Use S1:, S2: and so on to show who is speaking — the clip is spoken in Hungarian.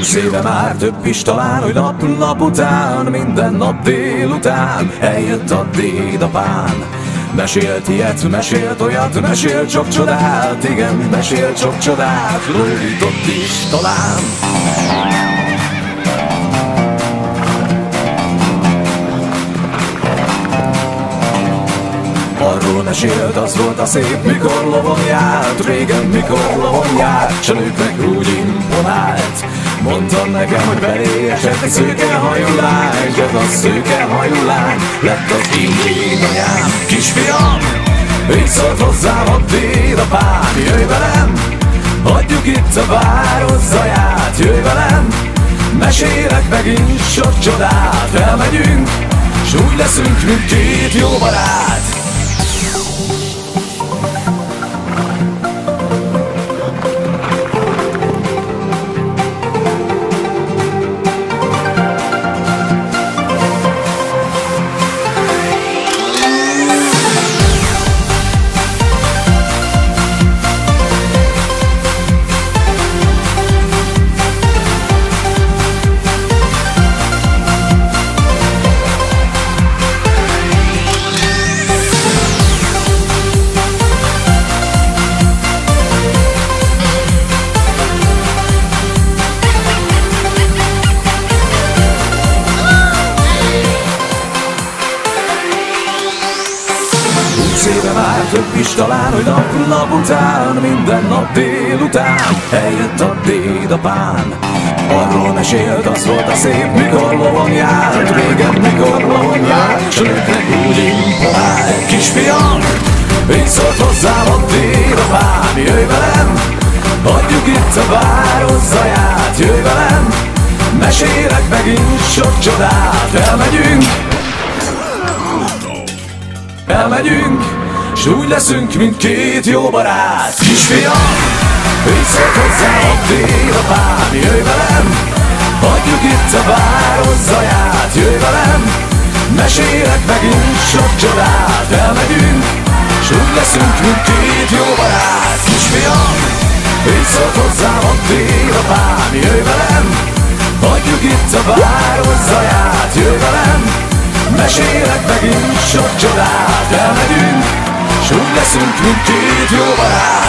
S1: Húsz éve már több is talán, hogy nap nap után, minden nap délután eljött a dédapám. Mesélt ilyet, mesélt olyat, mesélt csak csodát, igen, mesélt csak csodát, lódított is talán. Arról mesélt, az volt a szép, mikor lovon járt Régen, mikor lovon járt, s úgy imponált Mondtam nekem, hogy belé esett egy szőke hajú lány, ez a szőke hajú lány lett az én anyám Kisfiam, így szólt hozzám a dédapám, jöjj velem, hagyjuk itt a város zaját, jöjj velem, mesélek megint sok csodát, elmegyünk, s úgy leszünk, mint két jó barát. Több is talán, hogy nap nap után, minden nap délután eljött a dédapám. Arról mesélt, az volt a szép, mikor lovon járt, régen mikor lovon járt, s nőknek úgy imponált. Kisfiam, így szólt hozzám a dédapám, jöjj velem, adjuk itt a város zaját, jöjj velem, mesélek megint sok csodát, elmegyünk, Elmegyünk, s úgy leszünk, mint két jó barát. Kisfiam, így szólt hozzá a dédapám Jöjj velem, hagyjuk itt a város zaját Jöjj velem, mesélek megint sok csodát Elmegyünk, s úgy leszünk, mint két jó barát. Kisfiam, így szólt hozzám a dédapám Jöjj velem, hagyjuk itt a város zaját Jöjj velem, Mesélek megint sok csodát Elmegyünk, s úgy leszünk, mint két jó barát